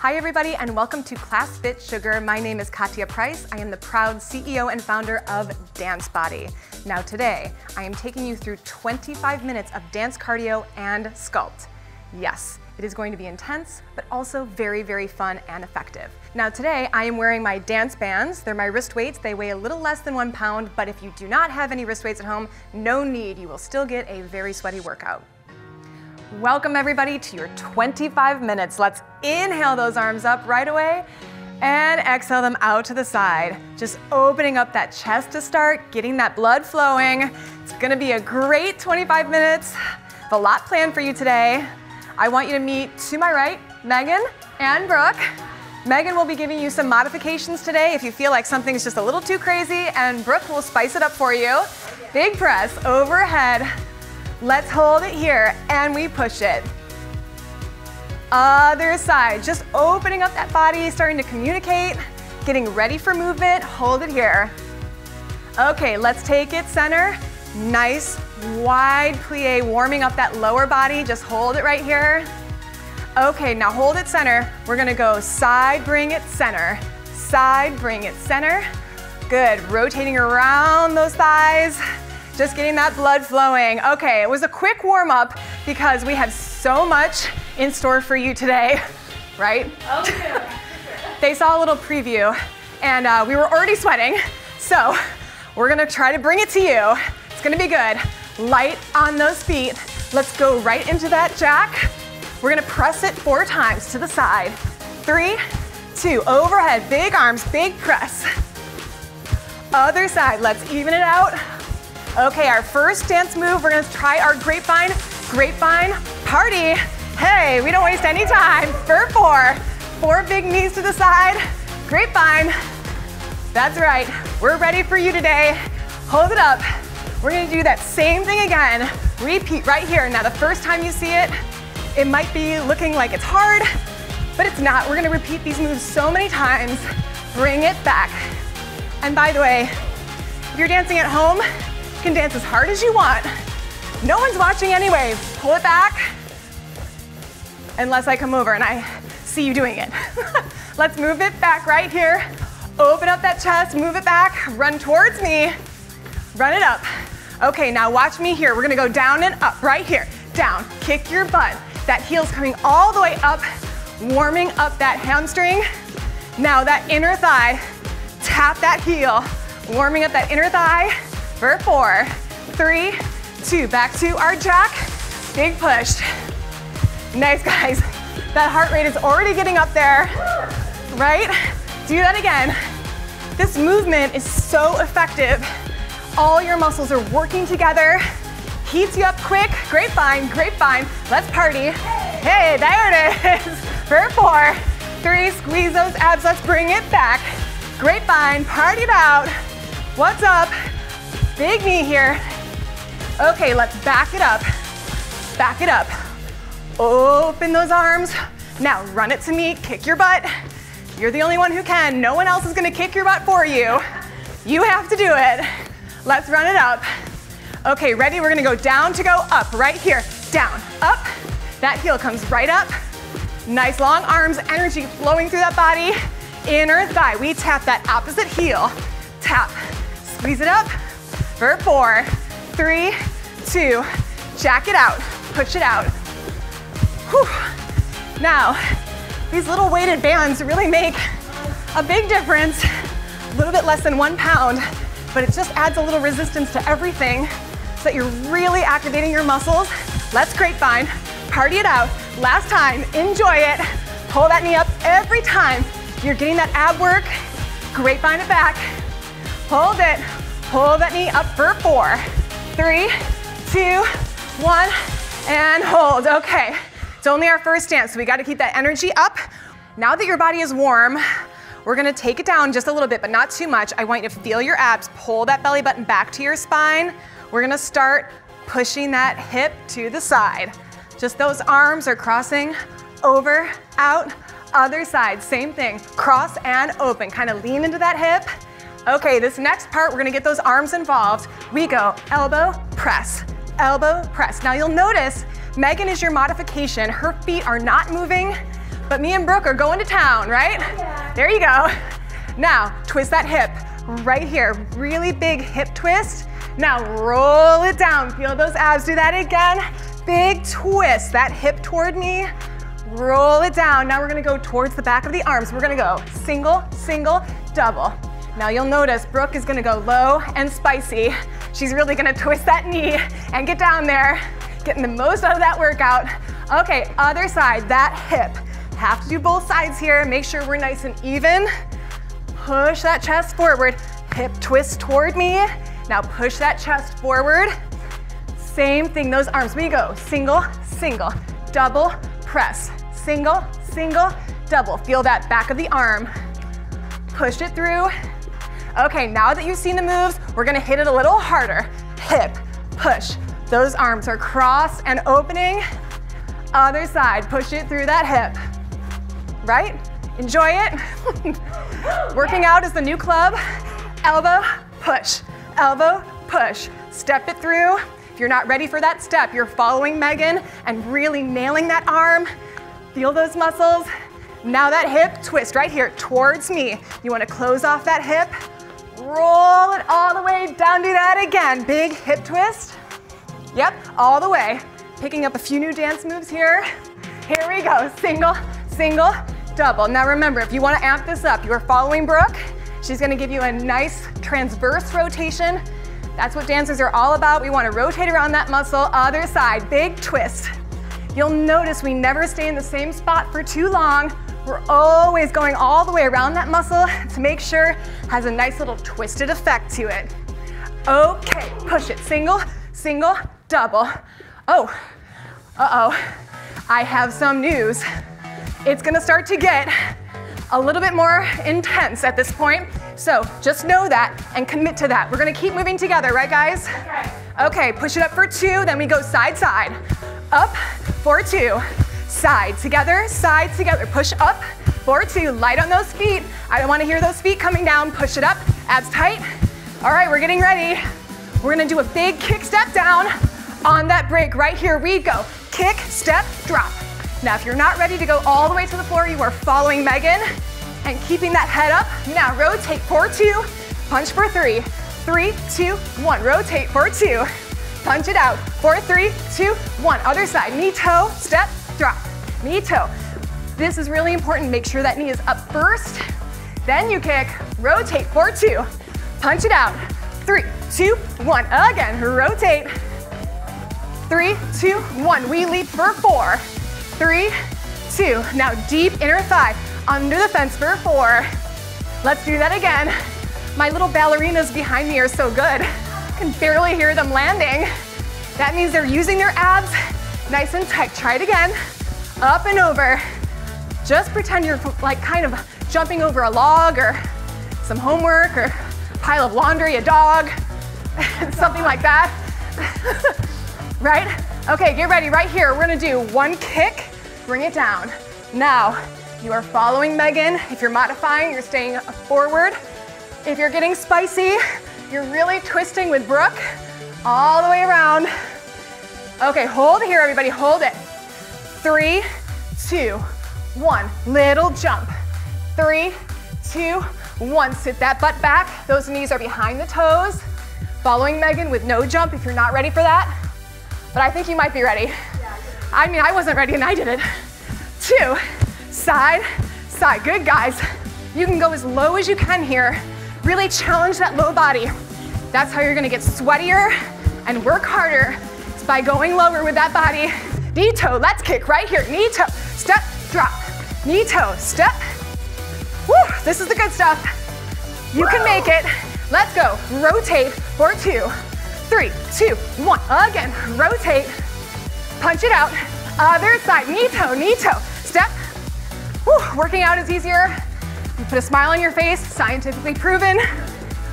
Hi everybody and welcome to Class FitSugar. My name is Katia Pryce. I am the proud CEO and founder of DanceBody. Now today, I am taking you through 25 minutes of dance cardio and sculpt. Yes, it is going to be intense, but also very, very fun and effective. Now today, I am wearing my dance bands. They're my wrist weights. They weigh a little less than one pound, but if you do not have any wrist weights at home, no need. You will still get a very sweaty workout. Welcome everybody to your 25 minutes. Let's inhale those arms up right away and exhale them out to the side. Just opening up that chest to start, getting that blood flowing. It's gonna be a great 25 minutes. Have a lot planned for you today. I want you to meet to my right, Megan and Brooke. Megan will be giving you some modifications today if you feel like something's just a little too crazy, and Brooke will spice it up for you. Big press overhead. Let's hold it here and we push it. Other side, just opening up that body, starting to communicate, getting ready for movement, hold it here. Okay, let's take it center. Nice wide plie, warming up that lower body, just hold it right here. Okay, now hold it center. We're gonna go side, bring it center. Side, bring it center. Good, rotating around those thighs. Just getting that blood flowing. Okay, it was a quick warm up because we have so much in store for you today, right? Okay. they saw a little preview and uh, we were already sweating. So we're gonna try to bring it to you. It's gonna be good. Light on those feet. Let's go right into that jack. We're gonna press it four times to the side. Three, two, overhead, big arms, big press. Other side, let's even it out. Okay, our first dance move, we're gonna try our grapevine, grapevine party. Hey, we don't waste any time. For four, four big knees to the side, grapevine. That's right, we're ready for you today. Hold it up. We're gonna do that same thing again. Repeat right here. Now the first time you see it, it might be looking like it's hard, but it's not. We're gonna repeat these moves so many times. Bring it back. And by the way, if you're dancing at home, can dance as hard as you want. No one's watching anyway. Pull it back. Unless I come over and I see you doing it. Let's move it back right here. Open up that chest, move it back, run towards me. Run it up. Okay, now watch me here. We're gonna go down and up, right here. Down, kick your butt. That heel's coming all the way up, warming up that hamstring. Now that inner thigh, tap that heel, warming up that inner thigh for four, three, two. Back to our jack. Big push. Nice, guys. That heart rate is already getting up there, right? Do that again. This movement is so effective. All your muscles are working together. Heats you up quick. Grapevine, grapevine. Let's party. Hey, there it is. For four, three, squeeze those abs. Let's bring it back. Grapevine, party it out. What's up? Big knee here. Okay, let's back it up. Back it up. Open those arms. Now run it to me, kick your butt. You're the only one who can. No one else is gonna kick your butt for you. You have to do it. Let's run it up. Okay, ready? We're gonna go down to go up, right here. Down, up. That heel comes right up. Nice long arms, energy flowing through that body. Inner thigh, we tap that opposite heel. Tap, squeeze it up, for four, three, two, jack it out, push it out. Whew. Now, these little weighted bands really make a big difference. A little bit less than one pound, but it just adds a little resistance to everything so that you're really activating your muscles. Let's grapevine, party it out. Last time, enjoy it. Pull that knee up every time. You're getting that ab work. Grapevine it back. Hold it, Pull that knee up for four, three, two, one, and hold. Okay, it's only our first dance, so we gotta keep that energy up. Now that your body is warm, we're gonna take it down just a little bit, but not too much. I want you to feel your abs, pull that belly button back to your spine. We're gonna start pushing that hip to the side. Just those arms are crossing over, out, other side, same thing. Cross and open, kind of lean into that hip. Okay, this next part, we're gonna get those arms involved. We go elbow, press, elbow, press. Now you'll notice Megan is your modification. Her feet are not moving, but me and Brooke are going to town, right? Yeah. There you go. Now, twist that hip right here. Really big hip twist. Now roll it down. Feel those abs. Do that again. Big twist. That hip toward me. Roll it down. Now we're gonna go towards the back of the arms. We're gonna go single, single, double. Now you'll notice Brooke is gonna go low and spicy. She's really gonna twist that knee and get down there, getting the most out of that workout. Okay, other side, that hip. Have to do both sides here. Make sure we're nice and even. Push that chest forward. Hip twist toward me. Now push that chest forward. Same thing, those arms. We go single, single, double, press. Single, single, double. Feel that back of the arm. Push it through. Okay, now that you've seen the moves, we're gonna hit it a little harder. Hip, push. Those arms are cross and opening. Other side, push it through that hip. Right? Enjoy it. Working out is the new club. Elbow, push. Elbow, push. Step it through. If you're not ready for that step, you're following Megan and really nailing that arm. Feel those muscles. Now that hip twist right here towards me. You wanna close off that hip. Roll it all the way down. Do that again. Big hip twist. Yep, all the way. Picking up a few new dance moves here. Here we go. Single, single, double. Now remember, if you wanna amp this up, you are following Brooke. She's gonna give you a nice transverse rotation. That's what dancers are all about. We wanna rotate around that muscle. Other side, big twist. You'll notice we never stay in the same spot for too long. We're always going all the way around that muscle to make sure it has a nice little twisted effect to it. Okay, push it. Single, single, double. Oh, uh-oh. I have some news. It's gonna start to get a little bit more intense at this point. So just know that and commit to that. We're gonna keep moving together, right guys? Okay. Okay, push it up for two, then we go side, side. Up for two. Side together, side together. Push up for two. Light on those feet. I don't wanna hear those feet coming down. Push it up, abs tight. All right, we're getting ready. We're gonna do a big kick step down on that break. Right here we go. Kick, step, drop. Now, if you're not ready to go all the way to the floor, you are following Megan and keeping that head up. Now, rotate for two, punch for three. Three, two, one. Rotate for two. Punch it out. Four, three, two, one. Other side. Knee, toe, step, drop. Knee, toe. This is really important. Make sure that knee is up first. Then you kick. Rotate for two. Punch it out. Three, two, one. Again, rotate. Three, two, one. We leap for four. Three, two. Now deep inner thigh under the fence for four. Let's do that again. My little ballerinas behind me are so good. I can barely hear them landing. That means they're using their abs nice and tight. Try it again. Up and over. Just pretend you're like kind of jumping over a log or some homework or a pile of laundry, a dog, something like that. right? Okay, get ready right here. We're gonna do one kick, bring it down. Now, you are following Megan. If you're modifying, you're staying forward. If you're getting spicy, you're really twisting with Brooke all the way around. Okay, hold it here, everybody, hold it. Three, two, one. Little jump. Three, two, one. Sit that butt back. Those knees are behind the toes. Following Megan with no jump if you're not ready for that. But I think you might be ready. I mean, I wasn't ready and I did it. Two, side, side. Good, guys. You can go as low as you can here. Really challenge that low body. That's how you're gonna get sweatier and work harder. By going lower with that body. Knee toe, let's kick right here. Knee toe, step, drop. Knee toe, step. Woo, this is the good stuff. You can make it. Let's go. Rotate for two, three, two, one. Again, rotate. Punch it out. Other side, knee toe, knee toe. Step. Woo, working out is easier. You put a smile on your face, scientifically proven,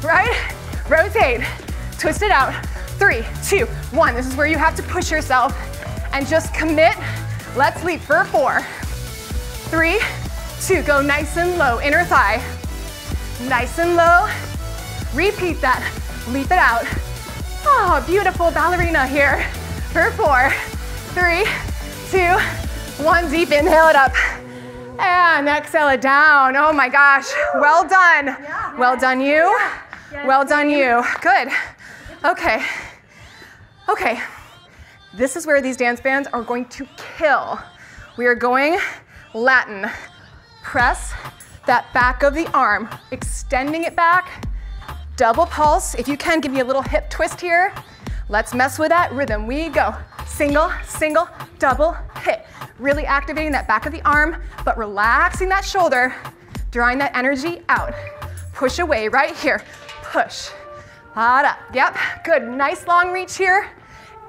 right? Rotate, twist it out. Three, two, one. This is where you have to push yourself and just commit. Let's leap for four, three, two. Go nice and low, inner thigh. Nice and low. Repeat that. Leap it out. Oh, beautiful ballerina here. For four, three, two, one. Deep inhale it up. And exhale it down. Oh my gosh. Well done. Well done, you. Well done, you. Good. Okay. Okay. This is where these dance bands are going to kill. We are going Latin. Press that back of the arm, extending it back. Double pulse. If you can, give me a little hip twist here. Let's mess with that rhythm. We go. Single, single, double, hit. Really activating that back of the arm, but relaxing that shoulder, drawing that energy out. Push away right here. Push. Para. Yep, good. Nice long reach here.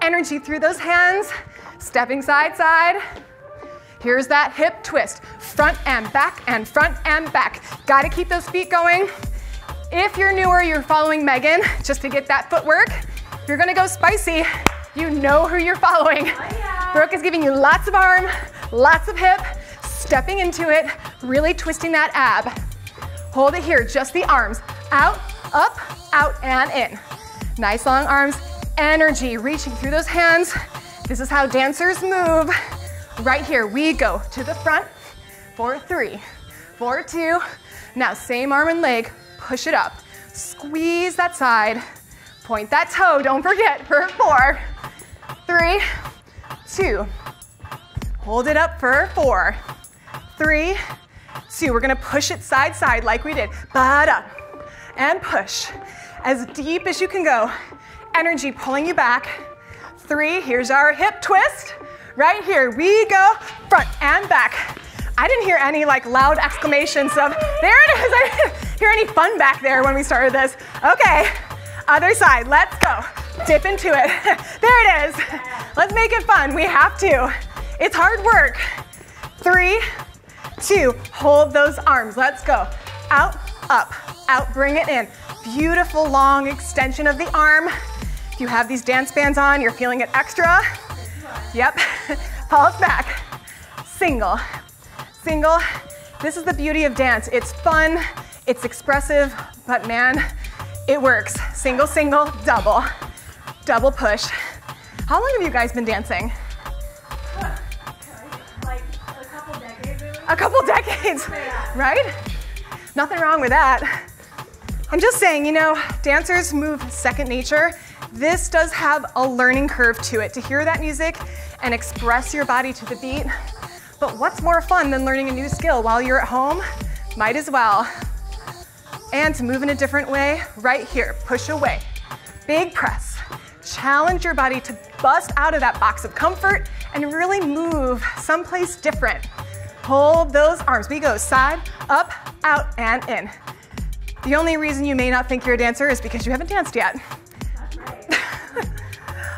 Energy through those hands. Stepping side, side. Here's that hip twist. Front and back and front and back. Gotta keep those feet going. If you're newer, you're following Megan, just to get that footwork. If you're gonna go spicy. You know who you're following. Oh, Brooke is giving you lots of arm, lots of hip, stepping into it, really twisting that ab. Hold it here, just the arms. Out, up, out, and in. Nice long arms, energy reaching through those hands. This is how dancers move. Right here, we go to the front for three, for two. Now, same arm and leg, push it up. Squeeze that side, point that toe, don't forget, for four, three, two. Hold it up for four, three, two. We're gonna push it side, side like we did. But up and push as deep as you can go. Energy pulling you back. Three, here's our hip twist. Right here, we go front and back. I didn't hear any like loud exclamations of, there it is. I didn't hear any fun back there when we started this. Okay, other side, let's go. Dip into it. there it is. Let's make it fun. We have to. It's hard work. Three, two, hold those arms. Let's go. Out, up, out, bring it in. Beautiful long extension of the arm. If you have these dance bands on, you're feeling it extra. Yep, pulse back. Single, single. This is the beauty of dance. It's fun, it's expressive, but man, it works. Single, single, double. Double push. How long have you guys been dancing? Like a couple decades, really. A couple decades, right? Nothing wrong with that. I'm just saying, you know, dancers move second nature. This does have a learning curve to it to hear that music and express your body to the beat. But what's more fun than learning a new skill while you're at home? Might as well. And to move in a different way, right here, push away. Big press. Challenge your body to bust out of that box of comfort and really move someplace different. Hold those arms. We go side, up, out, and in. The only reason you may not think you're a dancer is because you haven't danced yet.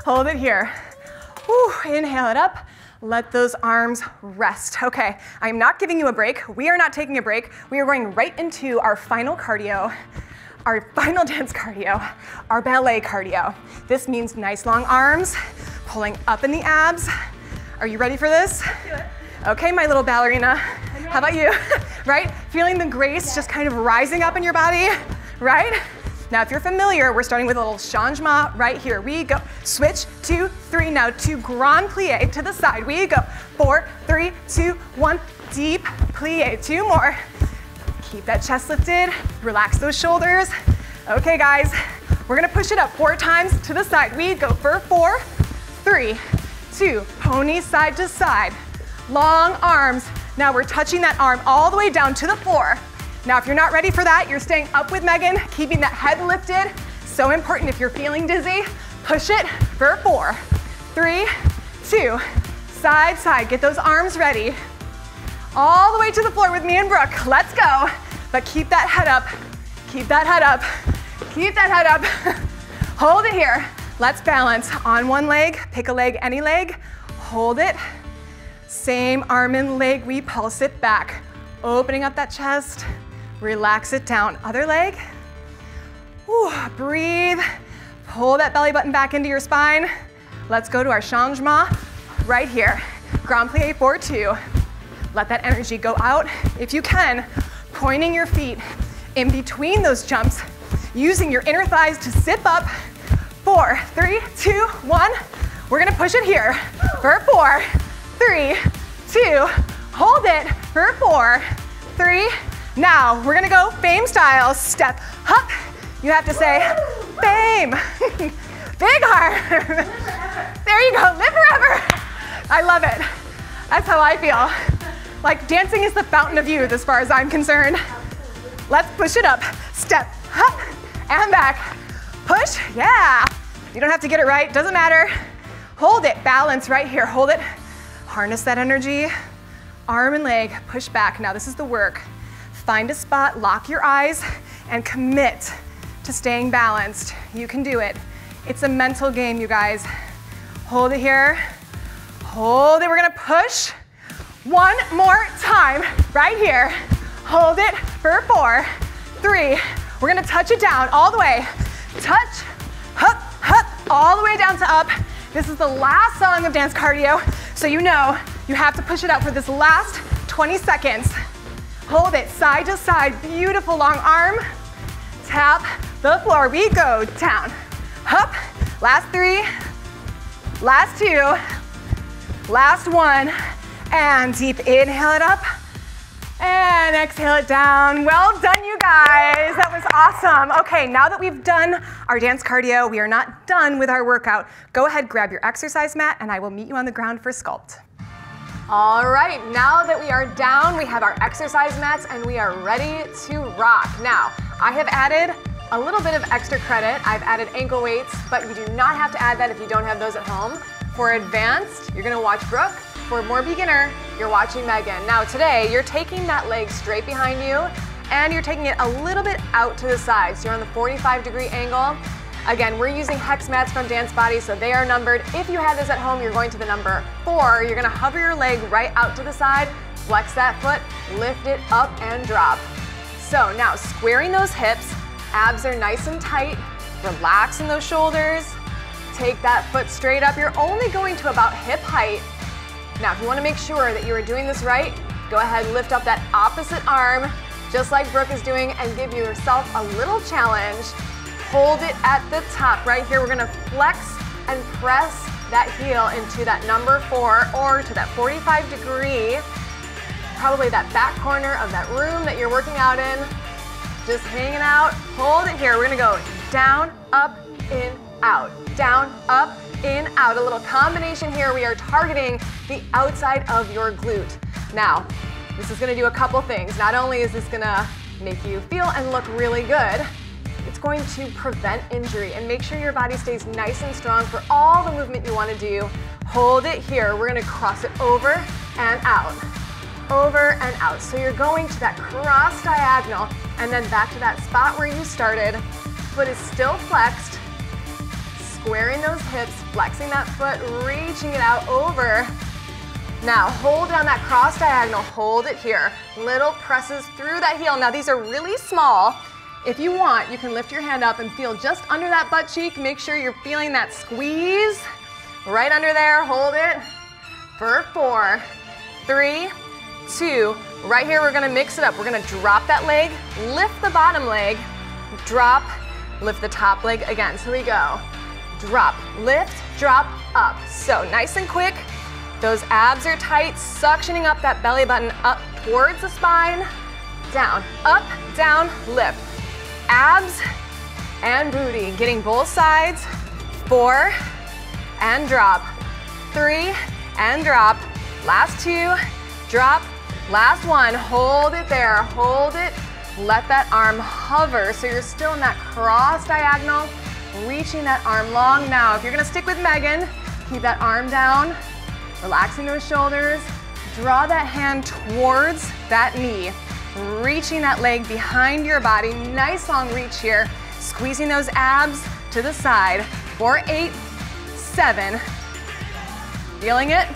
Hold it here. Whew, inhale it up. Let those arms rest. Okay, I'm not giving you a break. We are not taking a break. We are going right into our final cardio our final dance cardio, our ballet cardio. This means nice long arms, pulling up in the abs. Are you ready for this? Okay, my little ballerina. How about you? right? Feeling the grace just kind of rising up in your body, right? Now, if you're familiar, we're starting with a little changement right here. We go. Switch, two, three. Now to grand plie to the side. We go. Four, three, two, one. Deep plie. Two more. Keep that chest lifted, relax those shoulders. Okay, guys, we're gonna push it up four times to the side. We go for four, three, two, pony side to side. Long arms. Now we're touching that arm all the way down to the floor. Now, if you're not ready for that, you're staying up with Megan, keeping that head lifted. So important if you're feeling dizzy. Push it for four, three, two, side, side. Get those arms ready all the way to the floor with me and Brooke. Let's go. But keep that head up. Keep that head up. Keep that head up. Hold it here. Let's balance on one leg. Pick a leg, any leg. Hold it. Same arm and leg. We pulse it back. Opening up that chest. Relax it down. Other leg. Ooh, breathe. Pull that belly button back into your spine. Let's go to our changement right here. Grand plie for two. Let that energy go out. If you can, pointing your feet in between those jumps, using your inner thighs to zip up. Four, three, two, one. We're gonna push it here for four, three, two, hold it, for four, three. Now we're gonna go fame style. Step up. You have to say fame. Big heart. there you go. Live forever. I love it. That's how I feel. Like dancing is the fountain of youth as far as I'm concerned. Let's push it up. Step up and back. Push. Yeah. You don't have to get it right. Doesn't matter. Hold it. Balance right here. Hold it. Harness that energy. Arm and leg. Push back. Now this is the work. Find a spot, lock your eyes, and commit to staying balanced. You can do it. It's a mental game, you guys. Hold it here. Hold it. We're gonna push. One more time, right here. Hold it for four, three. We're gonna touch it down all the way. Touch, hup, hup, all the way down to up. This is the last song of dance cardio, so you know you have to push it out for this last 20 seconds. Hold it side to side, beautiful long arm. Tap the floor, we go down, up. Last three, last two, last one, and deep inhale it up, and exhale it down. Well done, you guys. That was awesome. Okay, now that we've done our dance cardio, we are not done with our workout. Go ahead, grab your exercise mat, and I will meet you on the ground for sculpt. All right, now that we are down, we have our exercise mats and we are ready to rock. Now, I have added a little bit of extra credit. I've added ankle weights, but you do not have to add that if you don't have those at home. For advanced, you're gonna watch Brooke. For more beginner, you're watching Megan. Now today, you're taking that leg straight behind you and you're taking it a little bit out to the side. So you're on the 45 degree angle. Again, we're using hex mats from DanceBody, so they are numbered. If you have this at home, you're going to the number four. You're gonna hover your leg right out to the side, flex that foot, lift it up and drop. So now squaring those hips, abs are nice and tight, relaxing those shoulders, take that foot straight up. You're only going to about hip height. Now, if you wanna make sure that you are doing this right, go ahead and lift up that opposite arm, just like Brooke is doing, and give yourself a little challenge hold it at the top. Right here, we're gonna flex and press that heel into that number four or to that 45 degree, probably that back corner of that room that you're working out in. Just hanging out, hold it here. We're gonna go down, up, in, out, down, up, in, out. A little combination here. We are targeting the outside of your glute. Now, this is gonna do a couple things. Not only is this gonna make you feel and look really good, it's going to prevent injury and make sure your body stays nice and strong for all the movement you want to do. Hold it here. We're going to cross it over and out. Over and out. So you're going to that cross diagonal and then back to that spot where you started. Foot is still flexed. Squaring those hips, flexing that foot, reaching it out over. Now hold down that cross diagonal, hold it here. Little presses through that heel. Now these are really small, if you want, you can lift your hand up and feel just under that butt cheek. Make sure you're feeling that squeeze. Right under there, hold it for four, three, two. Right here, we're gonna mix it up. We're gonna drop that leg, lift the bottom leg, drop, lift the top leg again. So we go. Drop, lift, drop, up. So nice and quick. Those abs are tight, suctioning up that belly button up towards the spine. Down, up, down, lift abs and booty. Getting both sides. Four and drop. Three and drop. Last two, drop. Last one, hold it there, hold it. Let that arm hover so you're still in that cross diagonal, reaching that arm long. Now, if you're gonna stick with Megan, keep that arm down, relaxing those shoulders, draw that hand towards that knee reaching that leg behind your body. Nice long reach here. Squeezing those abs to the side. Four, eight, seven. Feeling it?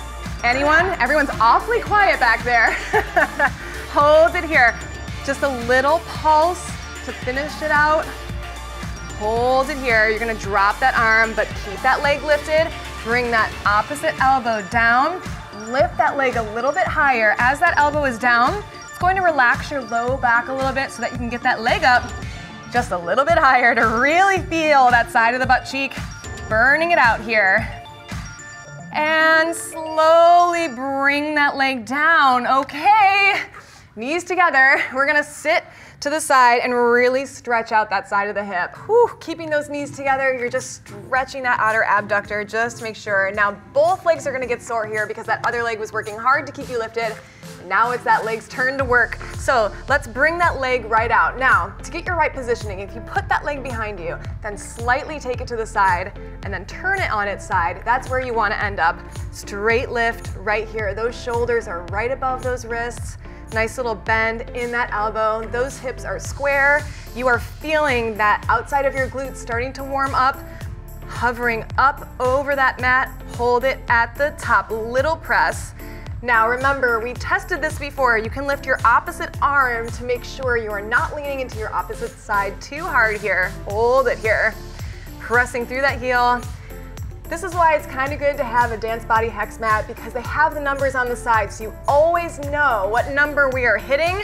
Anyone? Everyone's awfully quiet back there. Hold it here. Just a little pulse to finish it out. Hold it here. You're gonna drop that arm, but keep that leg lifted. Bring that opposite elbow down. Lift that leg a little bit higher. As that elbow is down, it's going to relax your low back a little bit so that you can get that leg up just a little bit higher to really feel that side of the butt cheek, burning it out here. And slowly bring that leg down. Okay, knees together. We're gonna sit to the side and really stretch out that side of the hip. Whew, keeping those knees together, you're just stretching that outer abductor just make sure. Now both legs are gonna get sore here because that other leg was working hard to keep you lifted. Now it's that leg's turn to work. So let's bring that leg right out. Now, to get your right positioning, if you put that leg behind you, then slightly take it to the side and then turn it on its side. That's where you wanna end up. Straight lift right here. Those shoulders are right above those wrists. Nice little bend in that elbow. Those hips are square. You are feeling that outside of your glutes starting to warm up. Hovering up over that mat, hold it at the top, little press. Now remember, we tested this before. You can lift your opposite arm to make sure you are not leaning into your opposite side too hard here. Hold it here. Pressing through that heel. This is why it's kind of good to have a DanceBody hex mat because they have the numbers on the side so you always know what number we are hitting,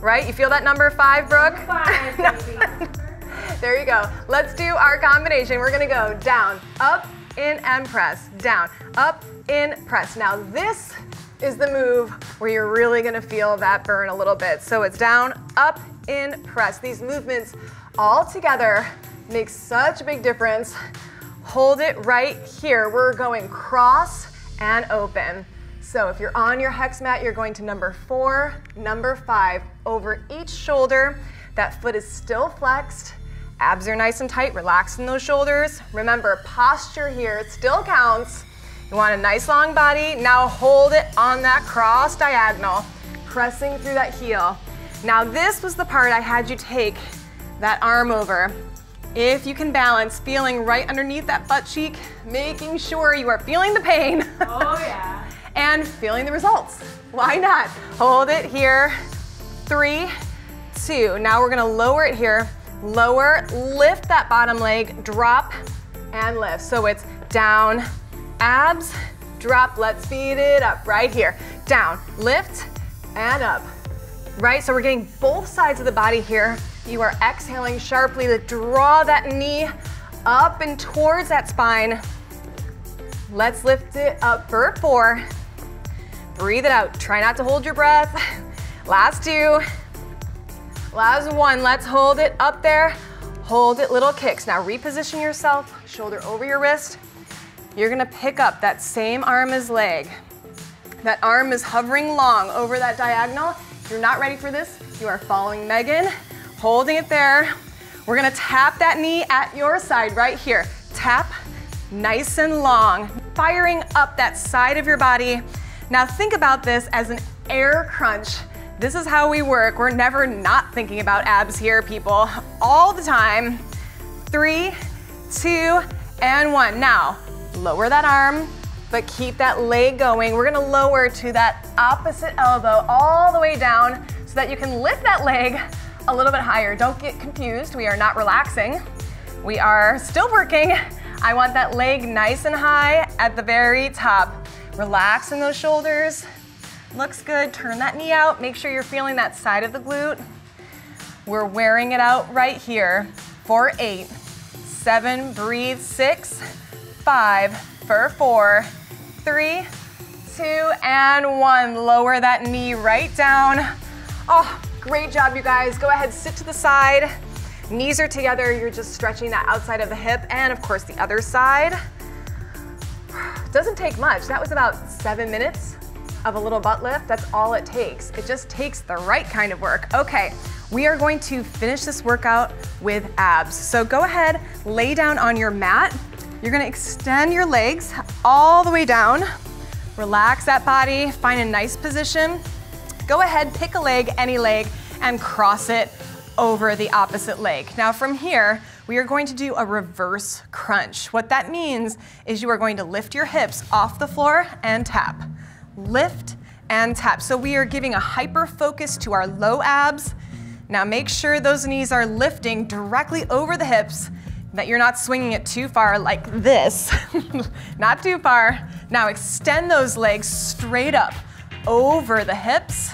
right? You feel that number five, Brooke? Five, there you go. Let's do our combination. We're gonna go down, up, in, and press. Down, up, in, press. Now this is the move where you're really gonna feel that burn a little bit. So it's down, up, in, press. These movements all together make such a big difference Hold it right here. We're going cross and open. So if you're on your hex mat, you're going to number four, number five, over each shoulder. That foot is still flexed. Abs are nice and tight, relaxing those shoulders. Remember, posture here it still counts. You want a nice long body. Now hold it on that cross diagonal, pressing through that heel. Now this was the part I had you take that arm over. If you can balance, feeling right underneath that butt cheek, making sure you are feeling the pain. Oh yeah. and feeling the results. Why not? Hold it here. Three, two. Now we're gonna lower it here. Lower, lift that bottom leg, drop, and lift. So it's down, abs, drop, let's speed it up right here. Down, lift, and up. Right, so we're getting both sides of the body here. You are exhaling sharply to draw that knee up and towards that spine. Let's lift it up for four. Breathe it out. Try not to hold your breath. Last two. Last one. Let's hold it up there. Hold it, little kicks. Now reposition yourself, shoulder over your wrist. You're gonna pick up that same arm as leg. That arm is hovering long over that diagonal. If you're not ready for this, you are following Megan holding it there. We're gonna tap that knee at your side right here. Tap, nice and long, firing up that side of your body. Now think about this as an air crunch. This is how we work. We're never not thinking about abs here, people, all the time. Three, two, and one. Now, lower that arm, but keep that leg going. We're gonna lower to that opposite elbow all the way down so that you can lift that leg a little bit higher. Don't get confused. We are not relaxing. We are still working. I want that leg nice and high at the very top. Relax in those shoulders. Looks good. Turn that knee out. Make sure you're feeling that side of the glute. We're wearing it out right here for eight, seven, breathe, six, five, for four, three, two, and one. Lower that knee right down. Oh, Great job, you guys. Go ahead, sit to the side. Knees are together. You're just stretching that outside of the hip and of course the other side. Doesn't take much. That was about seven minutes of a little butt lift. That's all it takes. It just takes the right kind of work. Okay, we are going to finish this workout with abs. So go ahead, lay down on your mat. You're gonna extend your legs all the way down. Relax that body, find a nice position. Go ahead, pick a leg, any leg, and cross it over the opposite leg. Now from here, we are going to do a reverse crunch. What that means is you are going to lift your hips off the floor and tap. Lift and tap. So we are giving a hyper focus to our low abs. Now make sure those knees are lifting directly over the hips, that you're not swinging it too far like this. not too far. Now extend those legs straight up over the hips.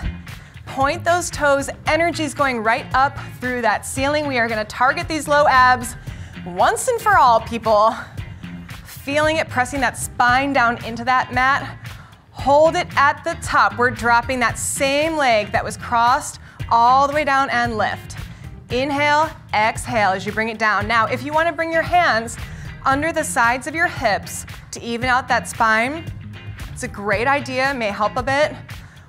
Point those toes, energy's going right up through that ceiling. We are gonna target these low abs once and for all, people. feeling it, pressing that spine down into that mat. Hold it at the top. We're dropping that same leg that was crossed all the way down and lift. Inhale, exhale as you bring it down. Now, if you want to bring your hands under the sides of your hips to even out that spine, it's a great idea, may help a bit.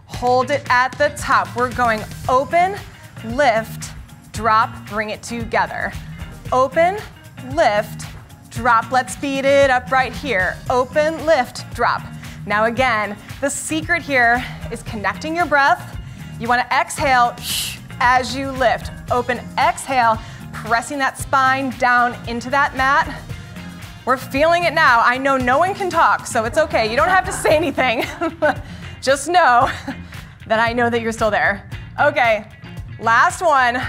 Hold it at the top. We're going open, lift, drop, bring it together. Open, lift, drop. Let's speed it up right here. Open, lift, drop. Now again, the secret here is connecting your breath. You wanna exhale as you lift. Open, exhale, pressing that spine down into that mat. We're feeling it now. I know no one can talk, so it's okay. You don't have to say anything. Just know that I know that you're still there. Okay, last one.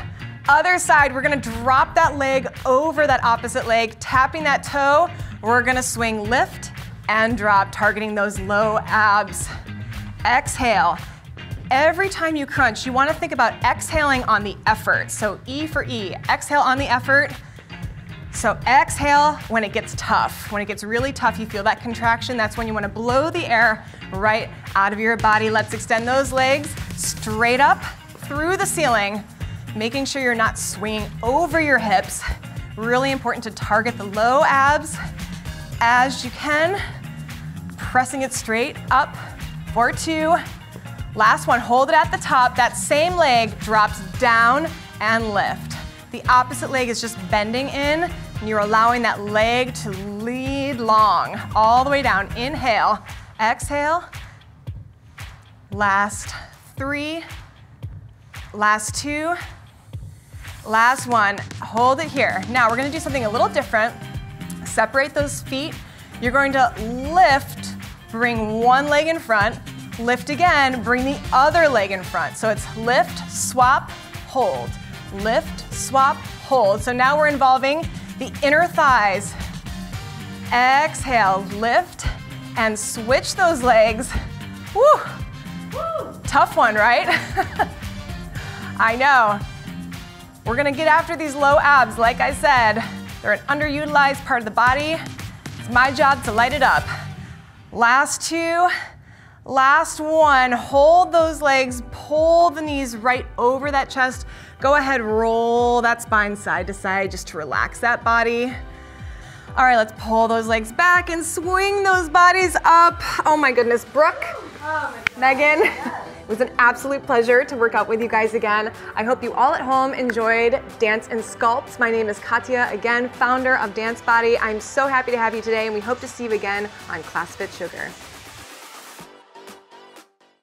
Other side, we're gonna drop that leg over that opposite leg, tapping that toe. We're gonna swing lift and drop, targeting those low abs. Exhale. Every time you crunch, you wanna think about exhaling on the effort. So E for E, exhale on the effort. So exhale when it gets tough. When it gets really tough, you feel that contraction. That's when you wanna blow the air right out of your body. Let's extend those legs straight up through the ceiling making sure you're not swinging over your hips. Really important to target the low abs as you can. Pressing it straight up for two. Last one, hold it at the top. That same leg drops down and lift. The opposite leg is just bending in, and you're allowing that leg to lead long, all the way down. Inhale, exhale. Last three, last two, Last one, hold it here. Now we're gonna do something a little different. Separate those feet. You're going to lift, bring one leg in front, lift again, bring the other leg in front. So it's lift, swap, hold. Lift, swap, hold. So now we're involving the inner thighs. Exhale, lift, and switch those legs. Woo! Woo. Tough one, right? I know. We're gonna get after these low abs. Like I said, they're an underutilized part of the body. It's my job to light it up. Last two, last one. Hold those legs, pull the knees right over that chest. Go ahead, roll that spine side to side just to relax that body. All right, let's pull those legs back and swing those bodies up. Oh my goodness, Brooke, oh Megan. It was an absolute pleasure to work out with you guys again. I hope you all at home enjoyed Dance and Sculpt. My name is Katia, again, founder of DanceBody. I'm so happy to have you today, and we hope to see you again on Class FitSugar.